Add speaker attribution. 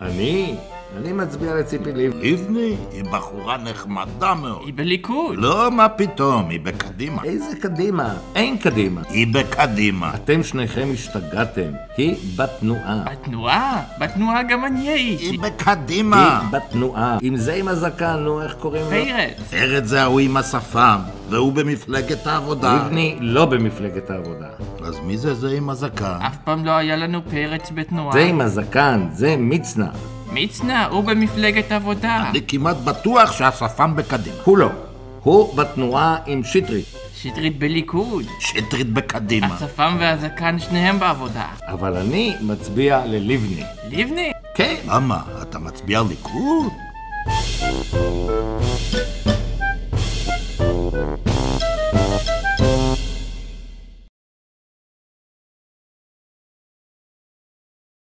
Speaker 1: אני? אני מצביע לציפי לבני.
Speaker 2: לבני היא בחורה נחמדה מאוד.
Speaker 3: היא בליכוד.
Speaker 2: לא, מה פתאום, היא בקדימה.
Speaker 1: איזה קדימה? אין קדימה.
Speaker 2: היא בקדימה.
Speaker 1: אתם שניכם השתגעתם. היא בתנועה.
Speaker 3: בתנועה? בתנועה גם אני הייתי.
Speaker 2: היא בקדימה.
Speaker 1: היא בתנועה. עם זה עם הזקן, נו, איך קוראים לו?
Speaker 3: פרץ.
Speaker 2: ארץ זה ההוא עם השפם, והוא במפלגת העבודה.
Speaker 1: לבני לא במפלגת העבודה.
Speaker 2: אז מי זה זה עם הזקן?
Speaker 3: אף פעם לא היה לנו פרץ בתנועה.
Speaker 1: זה עם הזקן, זה מצנע.
Speaker 3: מצנע, הוא במפלגת עבודה.
Speaker 2: אני כמעט בטוח שהשפם בקדימה.
Speaker 1: הוא לא. הוא בתנועה עם שטרית.
Speaker 3: שטרית בליכוד.
Speaker 2: שטרית בקדימה.
Speaker 3: הצפם והזקן שניהם בעבודה.
Speaker 1: אבל אני מצביע ללבני.
Speaker 3: לבני?
Speaker 1: כן.
Speaker 2: למה? אתה מצביע ליכוד?